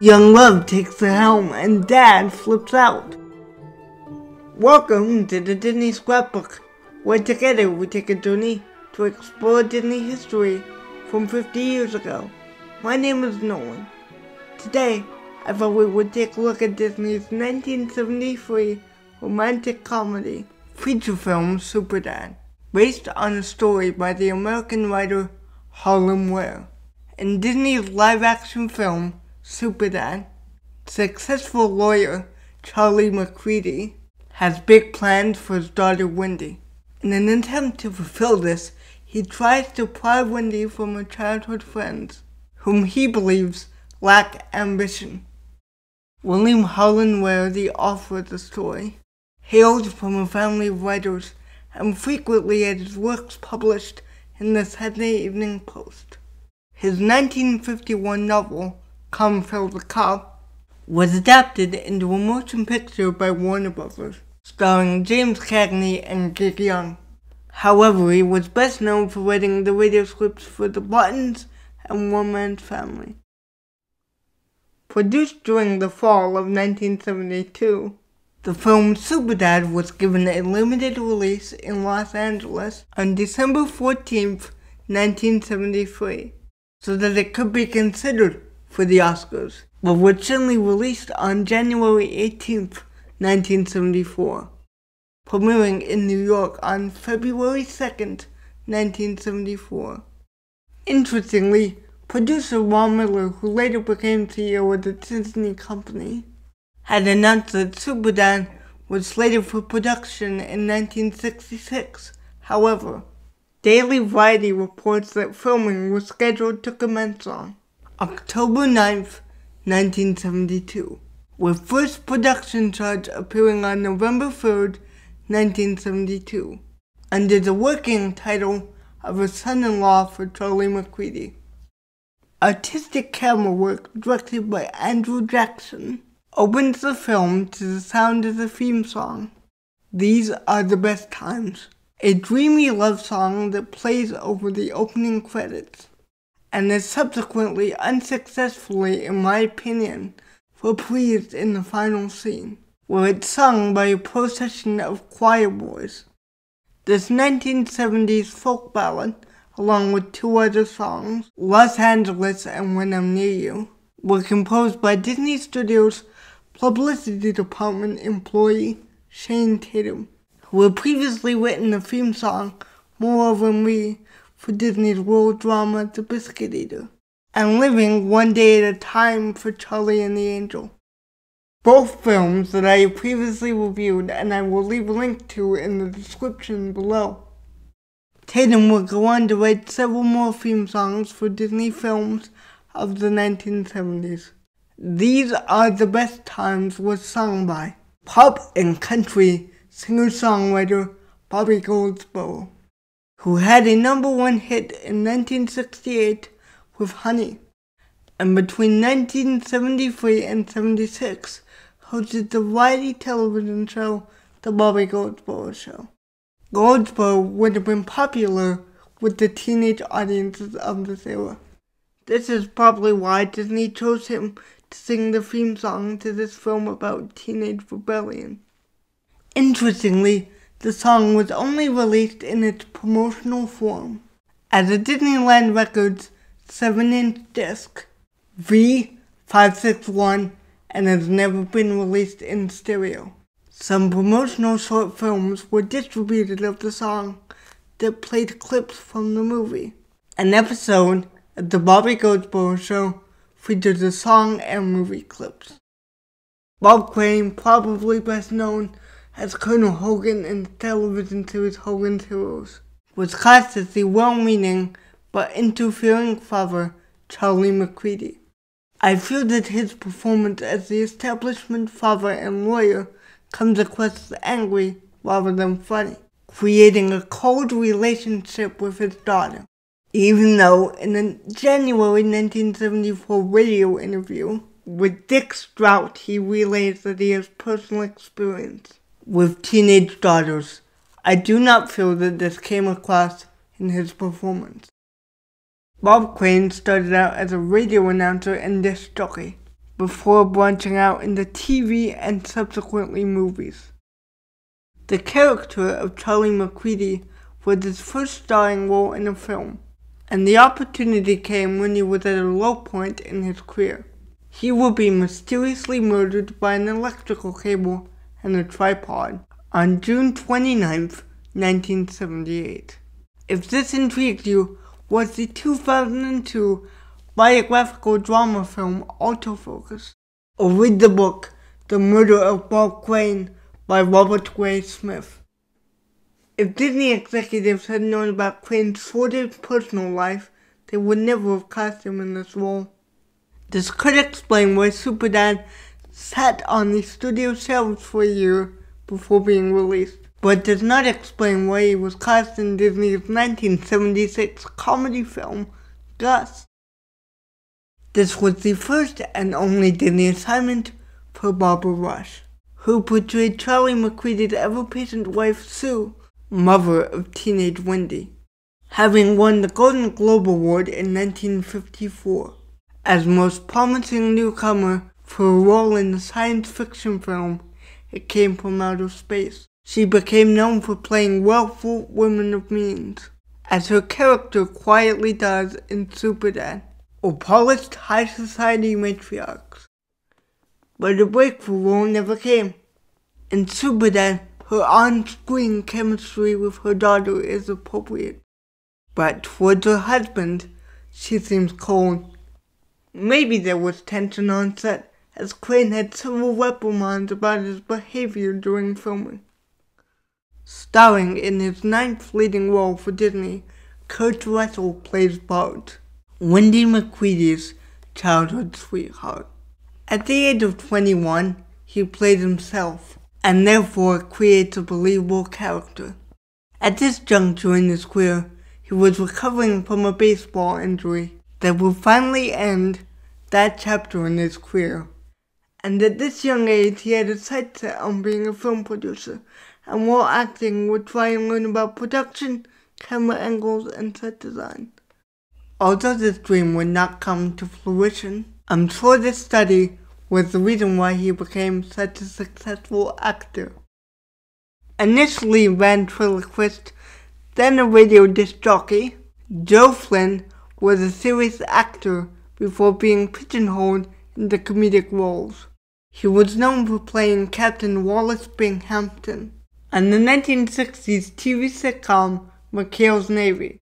Young Love takes the helm and Dad flips out. Welcome to the Disney Scrapbook, where together we take a journey to explore Disney history from 50 years ago. My name is Nolan. Today, I thought we would take a look at Disney's 1973 romantic comedy feature film Superdad, based on a story by the American writer Harlan Ware. In Disney's live-action film Superdad, successful lawyer Charlie McCready has big plans for his daughter Wendy. In an attempt to fulfill this, he tries to pry Wendy from her childhood friends, whom he believes lack ambition. William Harlan Ware, the author of the story, hailed from a family of writers and frequently had his works published in the Saturday Evening Post. His 1951 novel, Come Fill the Cup, was adapted into a motion picture by Warner Brothers, starring James Cagney and Gig Young. However, he was best known for writing the radio scripts for The Buttons and One Man's Family. Produced during the fall of 1972, the film Superdad was given a limited release in Los Angeles on December 14, 1973 so that it could be considered for the Oscars, but was originally released on January 18, 1974, premiering in New York on February 2, 1974. Interestingly, producer Ron Miller, who later became CEO of the Disney Company, had announced that Superdad was slated for production in 1966. However, Daily Variety reports that filming was scheduled to commence on October 9th, 1972, with first production charge appearing on November 3rd, 1972, under the working title of a son-in-law for Charlie McCready. Artistic camera work directed by Andrew Jackson opens the film to the sound of the theme song. These are the best times a dreamy love song that plays over the opening credits, and is subsequently unsuccessfully, in my opinion, reprised in the final scene, where it's sung by a procession of choir boys. This 1970s folk ballad, along with two other songs, Los Angeles and When I'm Near You, were composed by Disney Studios publicity department employee Shane Tatum who had previously written the theme song More Over Me for Disney's world drama The Biscuit Eater, and Living One Day at a Time for Charlie and the Angel. Both films that I previously reviewed and I will leave a link to in the description below. Tatum would go on to write several more theme songs for Disney films of the 1970s. These Are the Best Times was sung by pop and country singer-songwriter Bobby Goldsboro, who had a number one hit in 1968 with Honey, and between 1973 and 76 hosted the variety television show The Bobby Goldsboro Show. Goldsboro would have been popular with the teenage audiences of this era. This is probably why Disney chose him to sing the theme song to this film about teenage rebellion. Interestingly, the song was only released in its promotional form as a Disneyland Records 7-inch disc V561 and has never been released in stereo. Some promotional short films were distributed of the song that played clips from the movie. An episode of The Bobby Goldsboro Show featured the song and movie clips. Bob Crane, probably best known as Colonel Hogan in the television series Hogan's Heroes, was cast as the well-meaning but interfering father, Charlie McCready. I feel that his performance as the establishment father and lawyer comes across as angry rather than funny, creating a cold relationship with his daughter. Even though in a January 1974 radio interview with Dick Strout he relays that he has personal experience with teenage daughters. I do not feel that this came across in his performance. Bob Crane started out as a radio announcer and disc jockey. before branching out into TV and subsequently movies. The character of Charlie McCready was his first starring role in a film, and the opportunity came when he was at a low point in his career. He will be mysteriously murdered by an electrical cable and a tripod on June 29, 1978. If this intrigued you, watch the 2002 biographical drama film Autofocus, or read the book The Murder of Bob Crane by Robert Graysmith. If Disney executives had known about Crane's sordid personal life, they would never have cast him in this role. This could explain why Superdad sat on the studio shelves for a year before being released, but does not explain why he was cast in Disney's 1976 comedy film, Gus. This was the first and only Disney assignment for Barbara Rush, who portrayed Charlie McCready's ever-patient wife Sue, mother of teenage Wendy, having won the Golden Globe Award in 1954 as most promising newcomer for a role in the science fiction film It Came from Outer Space. She became known for playing wealthful women of means, as her character quietly does in Superdad, or polished high society matriarchs. But a breakthrough role never came. In Superdad, her on-screen chemistry with her daughter is appropriate, but towards her husband, she seems cold Maybe there was tension on set, as Crane had several reprimands about his behavior during filming. Starring in his ninth leading role for Disney, Kurt Russell plays Bart, Wendy McCready's childhood sweetheart. At the age of 21, he plays himself, and therefore creates a believable character. At this juncture in his career, he was recovering from a baseball injury that will finally end that chapter in his career. And at this young age, he had a sight set on being a film producer, and while acting, would try and learn about production, camera angles, and set design. Although this dream would not come to fruition, I'm sure this study was the reason why he became such a successful actor. Initially ventriloquist, then a radio disc jockey, Joe Flynn was a serious actor before being pigeonholed into comedic roles. He was known for playing Captain Wallace Binghamton on the 1960s TV sitcom McHale's Navy,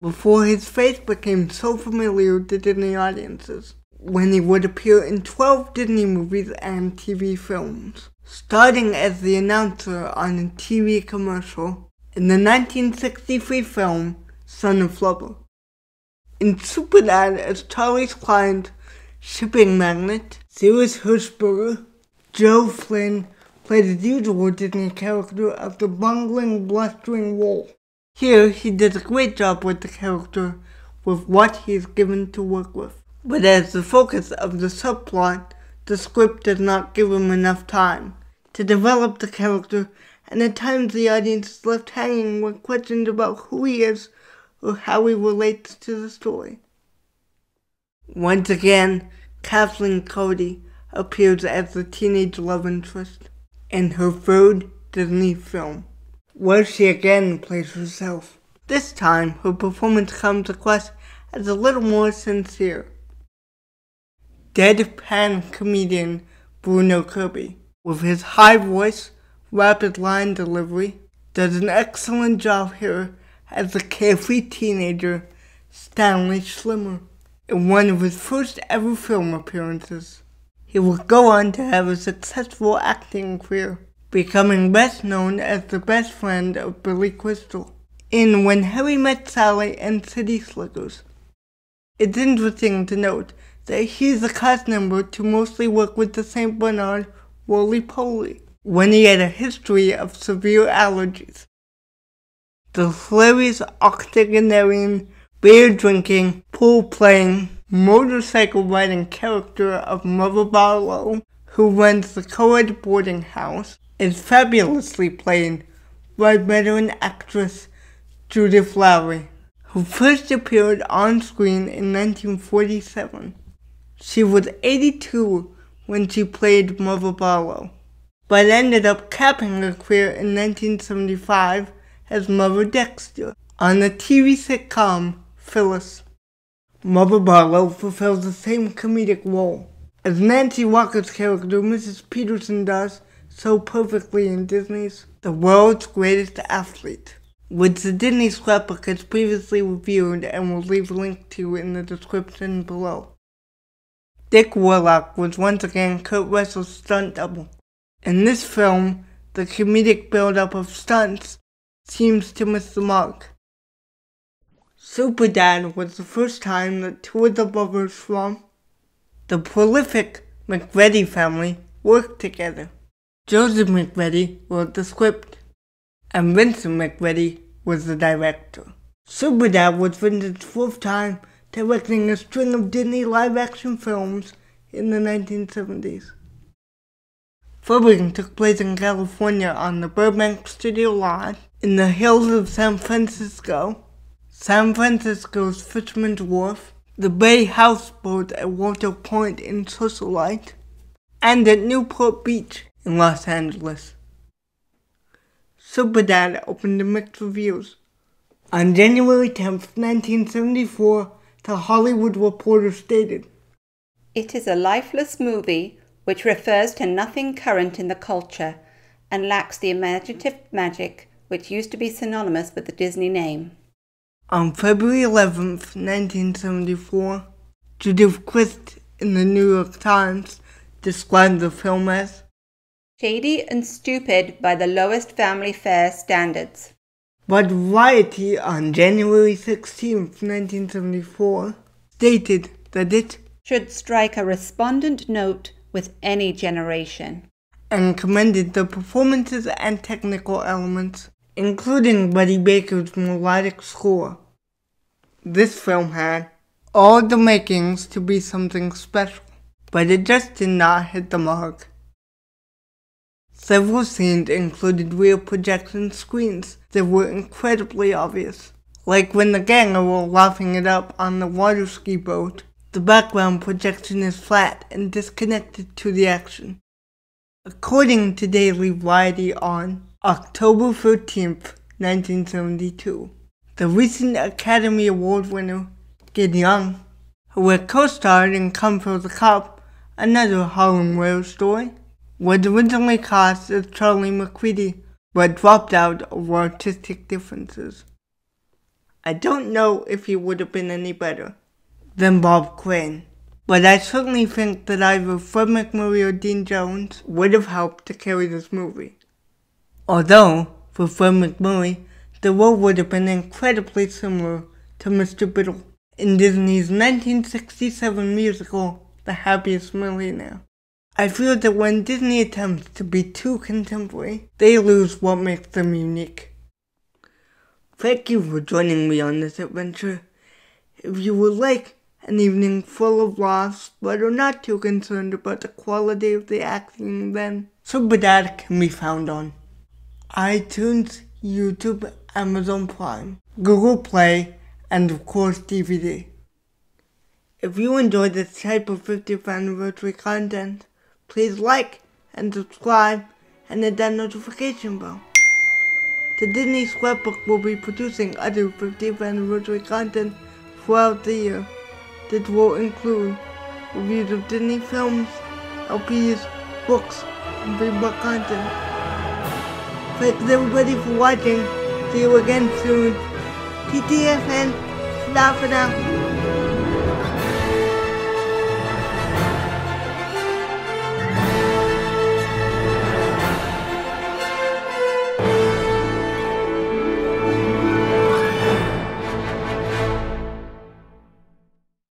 before his face became so familiar to Disney audiences, when he would appear in 12 Disney movies and TV films, starting as the announcer on a TV commercial in the 1963 film Son of Flubber. In Superdad as Charlie's client, shipping magnate, Cyrus Hershberger, Joe Flynn played the usual Disney character of the bungling, blustering wolf. Here, he did a great job with the character with what he is given to work with. But as the focus of the subplot, the script does not give him enough time to develop the character, and at times the audience is left hanging with questions about who he is or how he relates to the story. Once again, Kathleen Cody appears as the teenage love interest in her third Disney film, where she again plays herself. This time, her performance comes across as a little more sincere. Deadpan comedian Bruno Kirby, with his high voice, rapid line delivery, does an excellent job here as a carefree teenager, Stanley Schlimmer, in one of his first ever film appearances. He would go on to have a successful acting career, becoming best known as the best friend of Billy Crystal in When Harry Met Sally and City Slickers. It's interesting to note that he's a cast member to mostly work with the St. Bernard Roly Poly when he had a history of severe allergies the hilarious octogenarian, beer drinking, pool playing, motorcycle riding character of Mother Barlow, who runs the co-ed boarding house, is fabulously played by veteran actress Judith Lowry, who first appeared on screen in 1947. She was 82 when she played Mother Barlow, but ended up capping her career in 1975 as Mother Dexter on the TV sitcom Phyllis. Mother Barlow fulfills the same comedic role as Nancy Walker's character Mrs. Peterson does so perfectly in Disney's The World's Greatest Athlete, which the Disney scrapbook has previously reviewed and will leave a link to in the description below. Dick Warlock was once again Kurt Russell's stunt double. In this film, the comedic build-up of stunts seems to miss the mark. Superdad was the first time that two of the brothers from the prolific McEveety family worked together. Joseph McEveety wrote the script, and Vincent McEveety was the director. Super Superdad was Vincent's fourth time directing a string of Disney live-action films in the 1970s. Filming took place in California on the Burbank Studio lot in the hills of San Francisco, San Francisco's Fisherman's Wharf, the Bay Houseboat at Waldo Point in Sausalito, and at Newport Beach in Los Angeles. Superdad opened to mixed reviews. On January 10, 1974, the Hollywood Reporter stated It is a lifeless movie which refers to nothing current in the culture and lacks the imaginative magic which used to be synonymous with the Disney name. On February 11, 1974, Judith Crist in the New York Times described the film as shady and stupid by the lowest family fare standards. But Variety on January 16, 1974, stated that it should strike a respondent note with any generation and commended the performances and technical elements, including Buddy Baker's melodic score. This film had all the makings to be something special, but it just did not hit the mark. Several scenes included real projection screens that were incredibly obvious, like when the gang are all laughing it up on the water ski boat. The background projection is flat and disconnected to the action. According to Daily Variety on October 13th, 1972, the recent Academy Award winner, Gig Young, who had co-starred in Come Fill the Cup, another Harlan Ware story, was originally cast as Charlie McCready, but dropped out over artistic differences. I don't know if he would have been any better than Bob Crane, but I certainly think that either Fred MacMurray or Dean Jones would have helped to carry this movie. Although, for Fred MacMurray, the role would have been incredibly similar to Mr. Biddle in Disney's 1967 musical The Happiest Millionaire. I feel that when Disney attempts to be too contemporary, they lose what makes them unique. Thank you for joining me on this adventure. If you would like an evening full of laughs but are not too concerned about the quality of the acting, then Superdad can be found on iTunes, YouTube, Amazon Prime, Google Play, and of course DVD. If you enjoy this type of 50th anniversary content, Please like and subscribe and hit that notification bell. The Disney Scrapbook will be producing other 50th anniversary content throughout the year that will include reviews of Disney films, LPs, books, and free book content. Thanks everybody for watching. See you again soon. TTFN, stop for now.